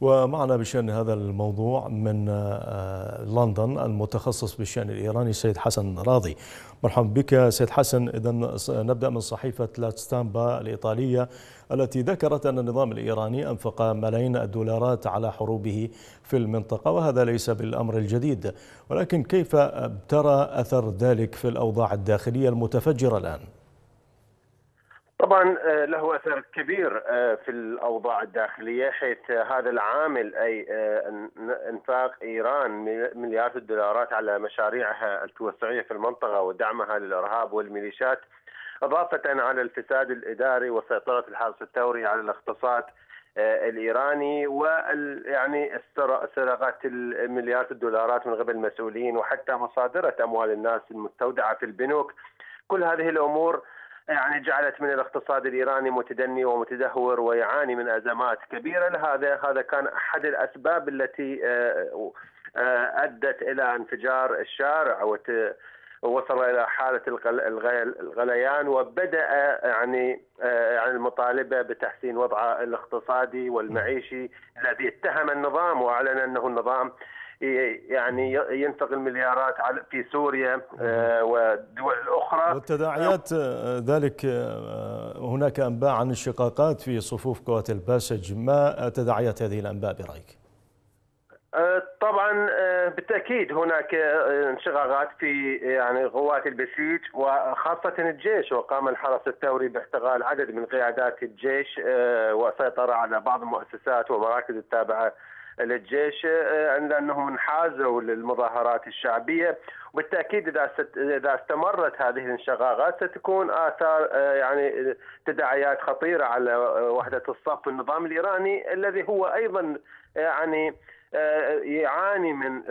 ومعنا بشأن هذا الموضوع من لندن المتخصص بالشأن الإيراني سيد حسن راضي. مرحبا بك سيد حسن. إذا نبدأ من صحيفة لاتستامبا الإيطالية التي ذكرت أن النظام الإيراني أنفق ملايين الدولارات على حروبه في المنطقة وهذا ليس بالأمر الجديد. ولكن كيف ترى أثر ذلك في الأوضاع الداخلية المتفجرة الآن؟ طبعا له أثر كبير في الأوضاع الداخلية حيث هذا العامل أي إنفاق إيران مليارات الدولارات على مشاريعها التوسعية في المنطقة ودعمها للإرهاب والميليشيات إضافة على الفساد الإداري وسيطرة الحرس الثوري على الاقتصاد الإيراني وال يعني سرقه المليارات الدولارات من قبل المسؤولين وحتى مصادرة أموال الناس المستودعة في البنوك. كل هذه الأمور يعني جعلت من الاقتصاد الإيراني متدني ومتدهور ويعاني من أزمات كبيرة. لهذا هذا كان أحد الأسباب التي أدت إلى انفجار الشارع ووصل إلى حالة الغليان وبدأ يعني يعني المطالبة بتحسين وضعه الاقتصادي والمعيشي الذي اتهم النظام وأعلن أنه النظام يعني ينفق المليارات في سوريا والدول الأخرى. والتداعيات ذلك هناك أنباء عن انشقاقات في صفوف قوات الباسج. ما تداعيات هذه الأنباء برأيك؟ طبعا بالتأكيد هناك انشقاقات في يعني قوات البسيج وخاصة الجيش. وقام الحرس الثوري باحتغال عدد من قيادات الجيش وسيطر على بعض المؤسسات ومراكز التابعة للجيش لانهم انحازوا للمظاهرات الشعبية. وبالتاكيد إذا إذا استمرت هذه الانشقاقات ستكون آثار يعني تداعيات خطيرة على وحدة الصف النظام الإيراني الذي هو أيضا يعني يعاني من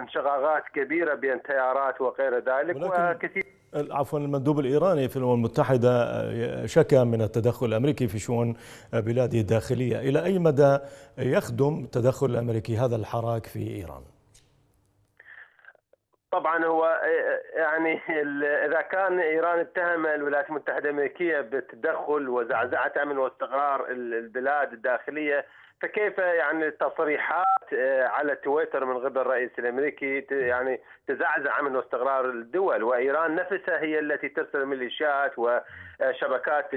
انشقاقات كبيرة بين تيارات وغير ذلك وكثير عفوا المندوب الإيراني في الأمم المتحدة شكى من التدخل الأمريكي في شؤون بلاده الداخلية، إلى أي مدى يخدم التدخل الأمريكي هذا الحراك في إيران؟ طبعا هو يعني إذا كان إيران اتهم الولايات المتحدة الأمريكية بالتدخل وزعزعة أمن واستقرار البلاد الداخلية فكيف يعني التصريحات على تويتر من قبل الرئيس الأمريكي يعني تزعزع امن واستقرار الدول وإيران نفسها هي التي ترسل ميليشيات وشبكات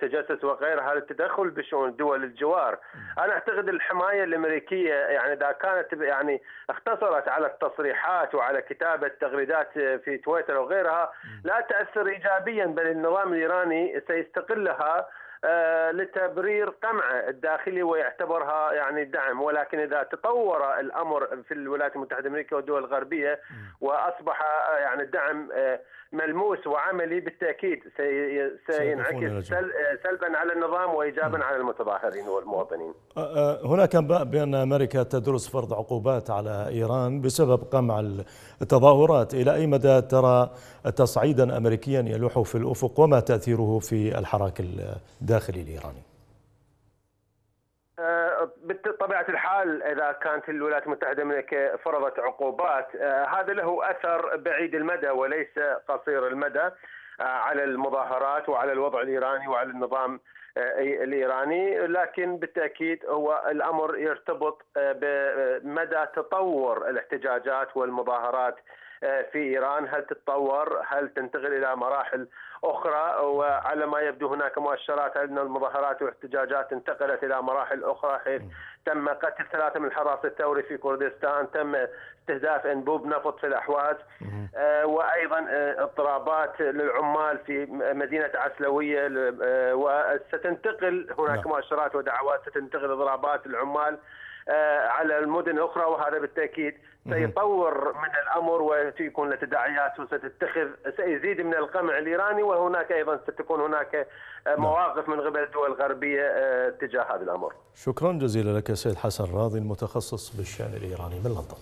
تجسس وغيرها للتدخل بشؤون دول الجوار. أنا أعتقد الحماية الأمريكية يعني إذا كانت يعني اختصرت على التصريحات وعلى كتابة تغريدات في تويتر وغيرها لا تأثر ايجابيا بل النظام الإيراني سيستقلها لتبرير قمعه الداخلي ويعتبرها يعني دعم. ولكن إذا تطور الأمر في الولايات المتحدة الأمريكية والدول الغربية وأصبح يعني الدعم ملموس وعملي بالتأكيد سينعكس سلبا على النظام وايجابا على المتظاهرين والمواطنين. هناك انباء بأن أمريكا تدرس فرض عقوبات على إيران بسبب قمع التظاهرات، إلى أي مدى ترى تصعيدا امريكيا يلوح في الأفق؟ وما تأثيره في الحراك الداخلي الإيراني؟ بطبيعه الحال إذا كانت الولايات المتحدة الامريكيه فرضت عقوبات هذا له أثر بعيد المدى وليس قصير المدى على المظاهرات وعلى الوضع الإيراني وعلى النظام الإيراني لكن بالتأكيد هو الأمر يرتبط بمدى تطور الاحتجاجات والمظاهرات في إيران. هل تتطور؟ هل تنتقل إلى مراحل أخرى؟ وعلى ما يبدو هناك مؤشرات أن المظاهرات والاحتجاجات انتقلت إلى مراحل أخرى حيث تم قتل ثلاثة من الحراس الثوري في كردستان. تم استهداف إنبوب نفط في الأحواز. آه وأيضا آه اضطرابات للعمال في مدينة عسلوية. آه وستنتقل هناك مؤشرات ودعوات ستنتقل اضرابات العمال على المدن الأخرى وهذا بالتأكيد سيطور من الأمر وسيكون له تداعيات وستتخذ سيزيد من القمع الإيراني وهناك أيضا ستكون هناك مواقف من قبل الدول الغربية تجاه هذا الأمر. شكرا جزيلا لك سيد حسن راضي المتخصص بالشأن الإيراني من لندن.